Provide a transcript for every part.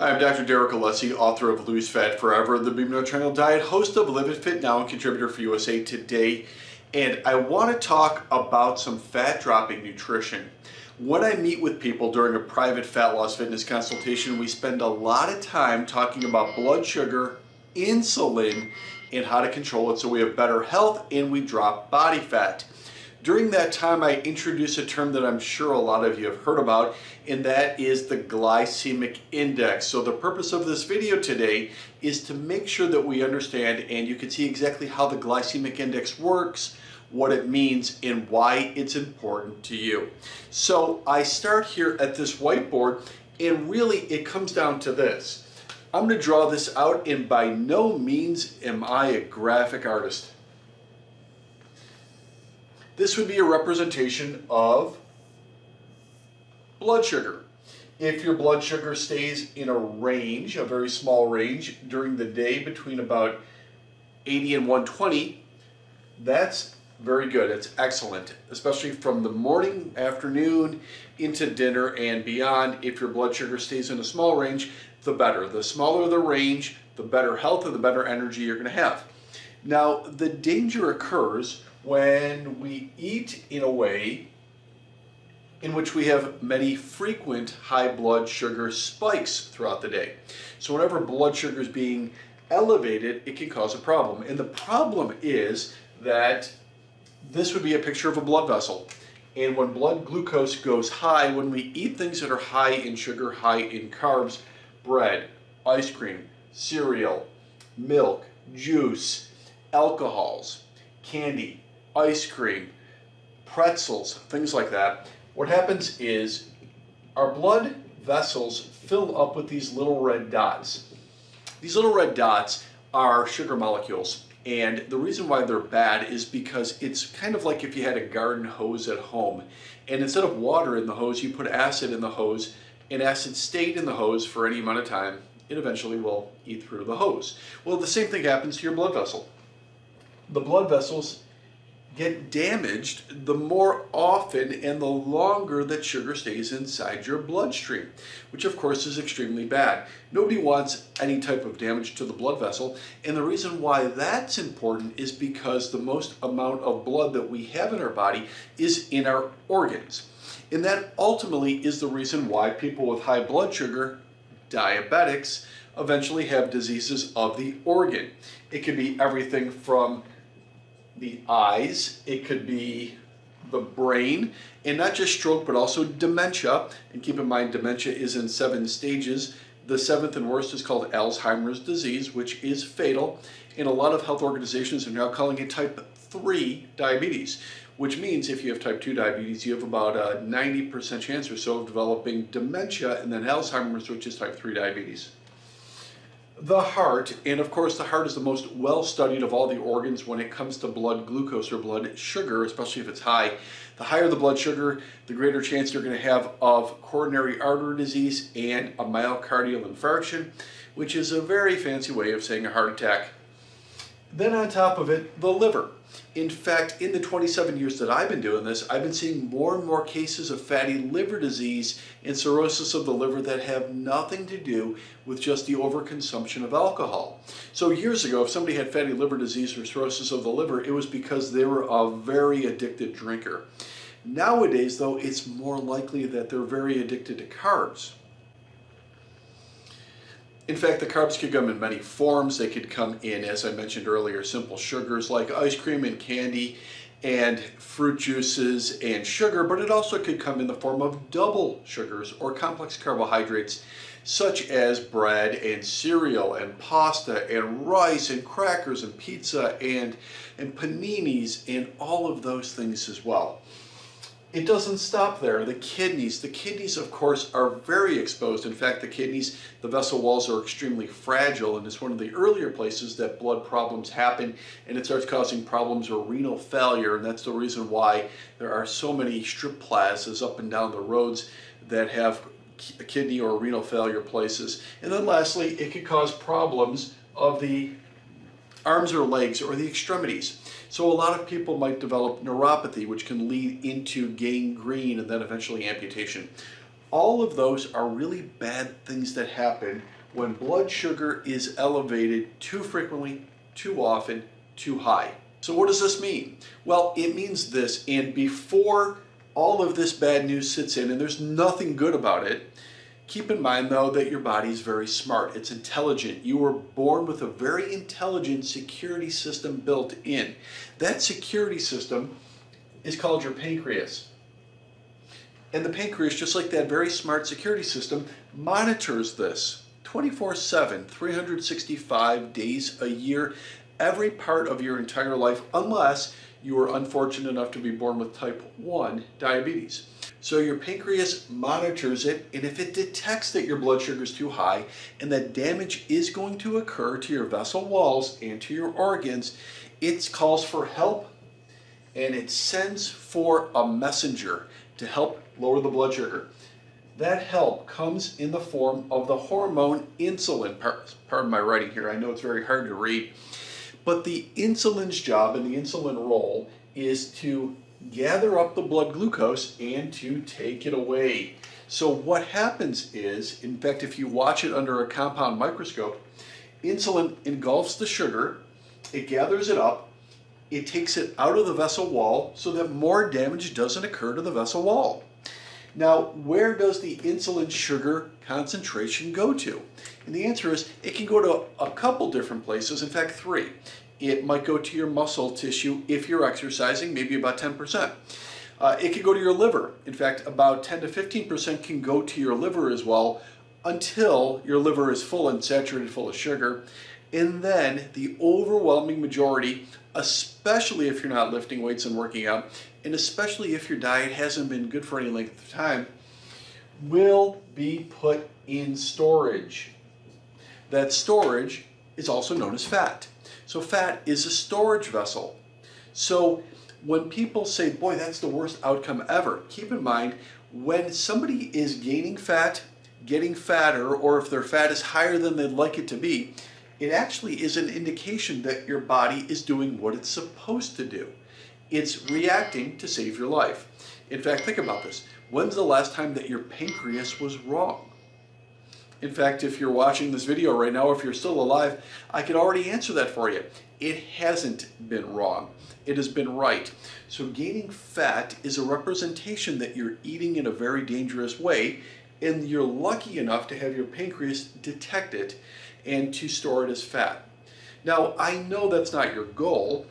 I'm Dr. Derek Alessi, author of Lose Fat Forever, the Beam Nutritional Diet, host of Live It Fit Now, and contributor for USA Today. And I want to talk about some fat dropping nutrition. When I meet with people during a private fat loss fitness consultation, we spend a lot of time talking about blood sugar, insulin, and how to control it so we have better health and we drop body fat. During that time, I introduce a term that I'm sure a lot of you have heard about, and that is the glycemic index. So the purpose of this video today is to make sure that we understand and you can see exactly how the glycemic index works, what it means, and why it's important to you. So I start here at this whiteboard, and really it comes down to this. I'm going to draw this out, and by no means am I a graphic artist. This would be a representation of blood sugar. If your blood sugar stays in a range, a very small range, during the day between about 80 and 120, that's very good. It's excellent, especially from the morning, afternoon, into dinner and beyond. If your blood sugar stays in a small range, the better. The smaller the range, the better health and the better energy you're going to have. Now, the danger occurs when we eat in a way in which we have many frequent high blood sugar spikes throughout the day. So whenever blood sugar is being elevated, it can cause a problem. And the problem is that this would be a picture of a blood vessel. And when blood glucose goes high, when we eat things that are high in sugar, high in carbs, bread, ice cream, cereal, milk, juice, alcohols, candy, ice cream, pretzels, things like that, what happens is our blood vessels fill up with these little red dots. These little red dots are sugar molecules. And the reason why they're bad is because it's kind of like if you had a garden hose at home. And instead of water in the hose, you put acid in the hose, and acid stayed in the hose for any amount of time. It eventually will eat through the hose. Well, the same thing happens to your blood vessel. The blood vessels get damaged the more often and the longer that sugar stays inside your bloodstream, which of course is extremely bad. Nobody wants any type of damage to the blood vessel, and the reason why that's important is because the most amount of blood that we have in our body is in our organs. And that ultimately is the reason why people with high blood sugar, diabetics, eventually have diseases of the organ. It can be everything from the eyes, it could be the brain, and not just stroke, but also dementia. And keep in mind, dementia is in seven stages. The seventh and worst is called Alzheimer's disease, which is fatal. And a lot of health organizations are now calling it type 3 diabetes, which means if you have type 2 diabetes, you have about a 90% chance or so of developing dementia and then Alzheimer's, which is type 3 diabetes the heart, and of course the heart is the most well-studied of all the organs when it comes to blood glucose or blood sugar, especially if it's high. The higher the blood sugar, the greater chance you're going to have of coronary artery disease and a myocardial infarction, which is a very fancy way of saying a heart attack. Then on top of it, the liver. In fact, in the 27 years that I've been doing this, I've been seeing more and more cases of fatty liver disease and cirrhosis of the liver that have nothing to do with just the overconsumption of alcohol. So years ago, if somebody had fatty liver disease or cirrhosis of the liver, it was because they were a very addicted drinker. Nowadays, though, it's more likely that they're very addicted to carbs. In fact, the carbs could come in many forms. They could come in, as I mentioned earlier, simple sugars like ice cream and candy and fruit juices and sugar, but it also could come in the form of double sugars or complex carbohydrates such as bread and cereal and pasta and rice and crackers and pizza and, and paninis and all of those things as well it doesn't stop there. The kidneys, the kidneys of course are very exposed. In fact, the kidneys, the vessel walls are extremely fragile and it's one of the earlier places that blood problems happen and it starts causing problems or renal failure and that's the reason why there are so many strip plazas up and down the roads that have kidney or renal failure places. And then lastly, it could cause problems of the arms or legs or the extremities. So a lot of people might develop neuropathy, which can lead into gangrene and then eventually amputation. All of those are really bad things that happen when blood sugar is elevated too frequently, too often, too high. So, what does this mean? Well, it means this, and before all of this bad news sits in, and there's nothing good about it, keep in mind though that your body is very smart. It's intelligent. You were born with a very intelligent security system built in. That security system is called your pancreas. And the pancreas, just like that very smart security system, monitors this 24 7, 365 days a year, every part of your entire life, unless you were unfortunate enough to be born with type 1 diabetes. So your pancreas monitors it, and if it detects that your blood sugar is too high and that damage is going to occur to your vessel walls and to your organs, it calls for help and it sends for a messenger to help lower the blood sugar. That help comes in the form of the hormone insulin. Pardon my writing here, I know it's very hard to read. But the insulin's job and the insulin role is to gather up the blood glucose and to take it away. So what happens is, in fact, if you watch it under a compound microscope, insulin engulfs the sugar, it gathers it up, it takes it out of the vessel wall so that more damage doesn't occur to the vessel wall. Now, where does the insulin sugar concentration go to? And the answer is it can go to a couple different places, in fact, three. It might go to your muscle tissue if you're exercising, maybe about 10%. Uh, it could go to your liver. In fact, about 10 to 15% can go to your liver as well until your liver is full and saturated full of sugar. And then the overwhelming majority, especially if you're not lifting weights and working out, and especially if your diet hasn't been good for any length of time, will be put in storage. That storage is also known as fat. So fat is a storage vessel. So when people say, boy, that's the worst outcome ever, keep in mind when somebody is gaining fat, getting fatter, or if their fat is higher than they'd like it to be, it actually is an indication that your body is doing what it's supposed to do. It's reacting to save your life. In fact, think about this. When's the last time that your pancreas was wrong? In fact, if you're watching this video right now, if you're still alive, I could already answer that for you. It hasn't been wrong. It has been right. So gaining fat is a representation that you're eating in a very dangerous way, and you're lucky enough to have your pancreas detect it and to store it as fat. Now, I know that's not your goal.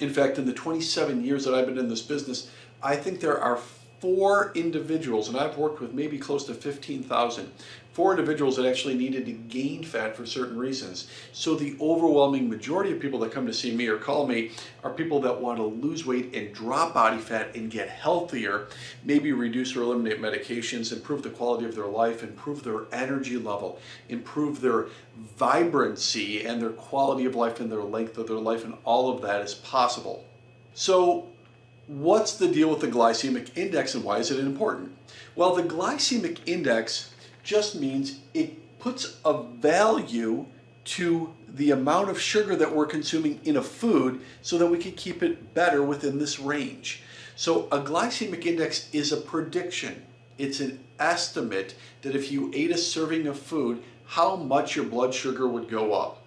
In fact, in the 27 years that I've been in this business, I think there are four individuals, and I've worked with maybe close to 15,000, four individuals that actually needed to gain fat for certain reasons. So the overwhelming majority of people that come to see me or call me are people that want to lose weight and drop body fat and get healthier, maybe reduce or eliminate medications, improve the quality of their life, improve their energy level, improve their vibrancy and their quality of life and their length of their life, and all of that is possible. So what's the deal with the glycemic index and why is it important? Well, the glycemic index just means it puts a value to the amount of sugar that we're consuming in a food so that we can keep it better within this range. So a glycemic index is a prediction. It's an estimate that if you ate a serving of food, how much your blood sugar would go up.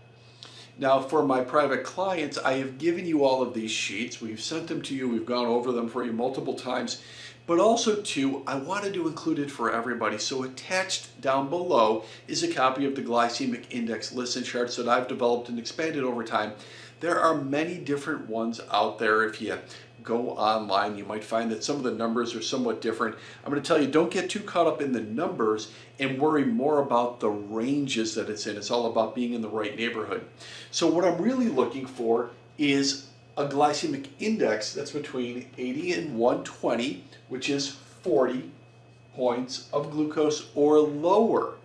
Now for my private clients, I have given you all of these sheets. We've sent them to you. We've gone over them for you multiple times. But also too, I wanted to include it for everybody. So attached down below is a copy of the glycemic index listen charts that I've developed and expanded over time. There are many different ones out there. If you go online, you might find that some of the numbers are somewhat different. I'm going to tell you, don't get too caught up in the numbers and worry more about the ranges that it's in. It's all about being in the right neighborhood. So what I'm really looking for is a glycemic index that's between 80 and 120, which is 40 points of glucose or lower.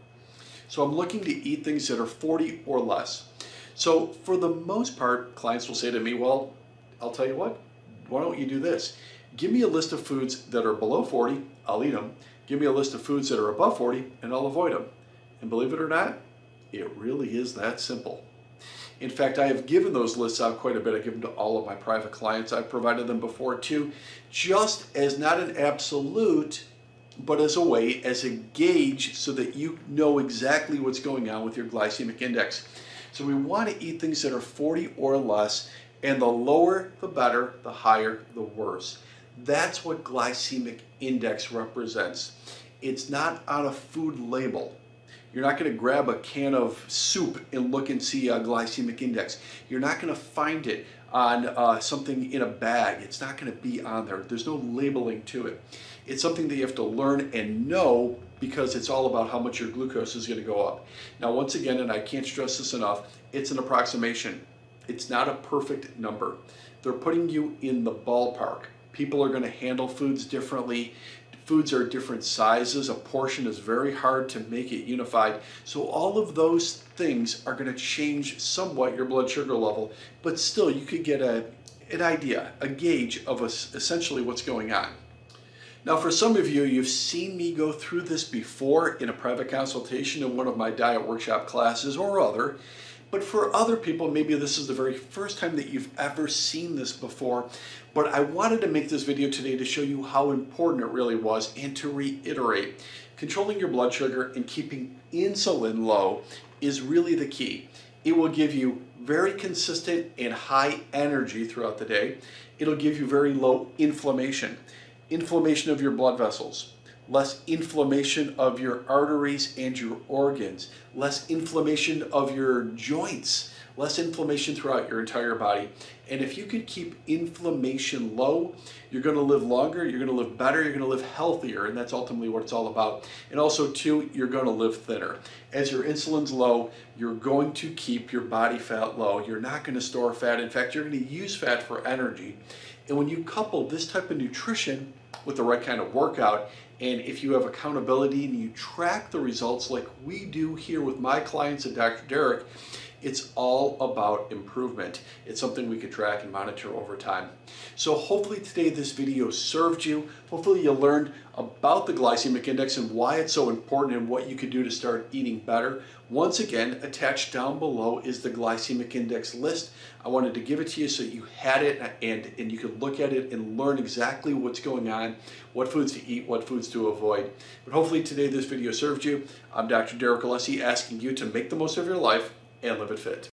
So I'm looking to eat things that are 40 or less. So for the most part, clients will say to me, well, I'll tell you what, why don't you do this? Give me a list of foods that are below 40, I'll eat them. Give me a list of foods that are above 40, and I'll avoid them. And believe it or not, it really is that simple. In fact, I have given those lists out quite a bit. I give them to all of my private clients. I've provided them before too, just as not an absolute, but as a way, as a gauge, so that you know exactly what's going on with your glycemic index. So we want to eat things that are 40 or less, and the lower the better, the higher the worse. That's what glycemic index represents. It's not on a food label. You're not going to grab a can of soup and look and see a glycemic index. You're not going to find it on uh, something in a bag. It's not going to be on there. There's no labeling to it. It's something that you have to learn and know because it's all about how much your glucose is going to go up. Now, once again, and I can't stress this enough, it's an approximation. It's not a perfect number. They're putting you in the ballpark. People are going to handle foods differently. Foods are different sizes. A portion is very hard to make it unified. So all of those things are going to change somewhat your blood sugar level, but still you could get a, an idea, a gauge of a, essentially what's going on. Now for some of you, you've seen me go through this before in a private consultation in one of my diet workshop classes or other, but for other people, maybe this is the very first time that you've ever seen this before. But I wanted to make this video today to show you how important it really was and to reiterate, controlling your blood sugar and keeping insulin low is really the key. It will give you very consistent and high energy throughout the day. It'll give you very low inflammation. Inflammation of your blood vessels, less inflammation of your arteries and your organs, less inflammation of your joints, less inflammation throughout your entire body. And if you could keep inflammation low, you're going to live longer, you're going to live better, you're going to live healthier, and that's ultimately what it's all about. And also, too, you're going to live thinner. As your insulin's low, you're going to keep your body fat low. You're not going to store fat. In fact, you're going to use fat for energy. And when you couple this type of nutrition with the right kind of workout, and if you have accountability and you track the results like we do here with my clients at Dr. Derek, it's all about improvement. It's something we could track and monitor over time. So hopefully today this video served you. Hopefully you learned about the glycemic index and why it's so important and what you could do to start eating better. Once again, attached down below is the glycemic index list. I wanted to give it to you so you had it and, and you could look at it and learn exactly what's going on, what foods to eat, what foods to avoid. But hopefully today this video served you. I'm Dr. Derek Alessi asking you to make the most of your life and live it fit.